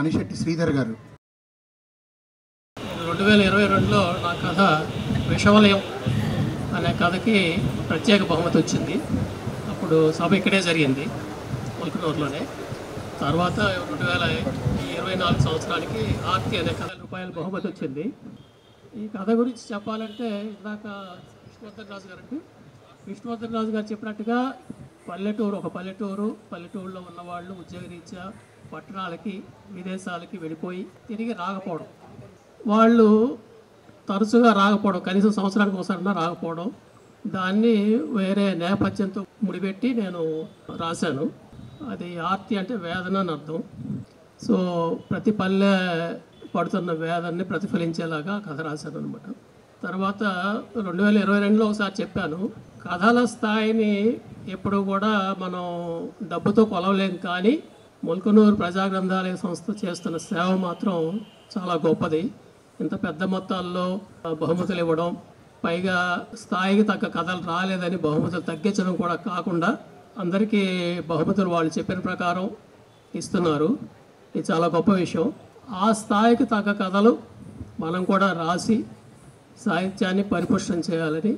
అనిశెట్టి శ్రీధర్ గారు. రెండు వేల ఇరవై రెండులో నా కథ విషవలయం అనే కథకి ప్రత్యేక బహుమతి వచ్చింది. అప్పుడు సభ ఇక్కడే జరిగింది ఉల్కనూరులోనే. తర్వాత రెండు వేల ఇరవై నాలుగు సంవత్సరానికి ఆర్తి అనే కథ రూపాయల బహుమతి వచ్చింది. ఈ కథ గురించి చెప్పాలంటే ఇందాక విష్ణువర్ధన్ రాజు గారు అండి విష్ణువర్ధన్ రాజు గారు చెప్పినట్టుగా పల్లెటూరు ఒక పల్లెటూరు పల్లెటూరులో ఉన్నవాళ్ళు ఉద్యోగరీత్యా పట్టణాలకి విదేశాలకి వెళ్ళిపోయి తిరిగి రాకపోవడం. వాళ్ళు తరచుగా రాకపోవడం కనీసం సంవత్సరానికి ఒకసారి రాకపోవడం దాన్ని వేరే నేపథ్యంతో ముడిపెట్టి నేను రాశాను. అది ఆర్తి అంటే వేదన అని అర్థం. సో ప్రతి పల్లె పడుతున్న వేదనని ప్రతిఫలించేలాగా కథ రాశాను అనమాట తర్వాత రెండు వేల ఇరవై రెండులో ఒకసారి చెప్పాను కథల స్థాయిని ఎప్పుడు కూడా మనం డబ్బుతో కొలవలేం కానీ ముల్కనూరు ప్రజా గ్రంథాలయ సంస్థ చేస్తున్న సేవ మాత్రం చాలా గొప్పది. ఇంత పెద్ద మొత్తాల్లో బహుమతులు ఇవ్వడం పైగా స్థాయికి తగ్గ కథలు రాలేదని బహుమతులు తగ్గించడం కూడా కాకుండా అందరికీ బహుమతులు వాళ్ళు చెప్పిన ప్రకారం ఇస్తున్నారు. ఇది చాలా గొప్ప విషయం. ఆ స్థాయికి తగ్గ కథలు మనం కూడా రాసి సాహిత్యాన్ని పరిపుష్టం చేయాలని